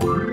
Bye.